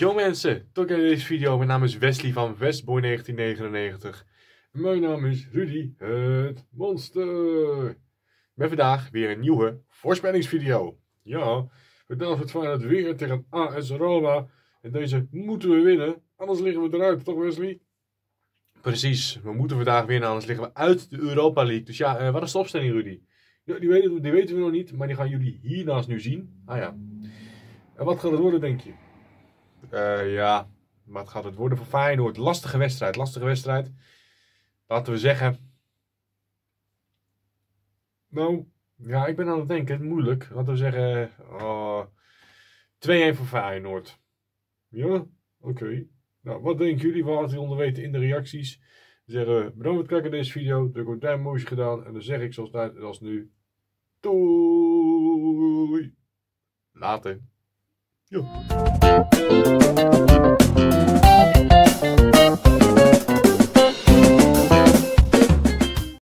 mensen, tot in deze video. Mijn naam is Wesley van Westboy 1999. Mijn naam is Rudy het Monster. Met vandaag weer een nieuwe voorspellingsvideo. Ja, vandaag het van het weer tegen AS Roma. En deze moeten we winnen, anders liggen we eruit, toch Wesley? Precies, we moeten vandaag winnen, anders liggen we uit de Europa League. Dus ja, uh, wat is de opstelling Rudy? Ja, die, weten, die weten we nog niet, maar die gaan jullie hiernaast nu zien. Ah ja. En wat gaat het worden, denk je? Uh, ja, wat gaat het worden voor Feyenoord? Lastige wedstrijd, lastige wedstrijd. Laten we zeggen. Nou, ja, ik ben aan het denken, moeilijk. Laten we zeggen. Uh, 2-1 voor Feyenoord. Ja, oké. Nou, wat denken jullie? Wat jullie onder weten in de reacties. Zeggen bedankt voor het kijken naar deze video. Druk op mooi gedaan. En dan zeg ik zoals, als nu. Doei! Later. Ja.